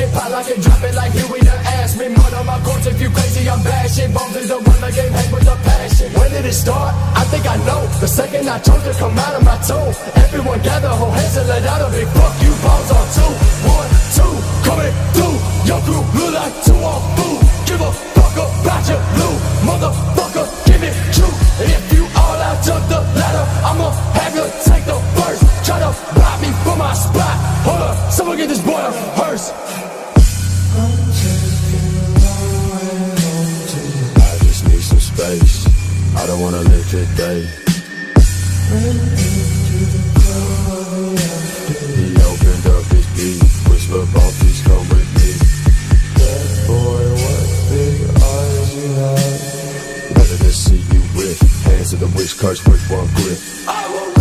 casket Pop like it, drop it like you Huey to ask me Mud on my corpse if you crazy, I'm bashing Bones is the run the game, hang with the passion. When did it start? I think I know. The second I chose to come out of my tomb Everyone gather, hold hands and let out a big fuck. You Bombs on two, one, two, coming through. Your crew look like two on food Give a fuck about your blue. Motherfucker, give it true. If you all out to the ladder I'ma have you take the first. Try to block me from my spot. Hold up, someone get this boy a hearse yesterday. He opened up his beat, whispered, Balti's come with me. That boy, what big eyes you have. Better to see you with hands of the wish, cards, with one grip. I will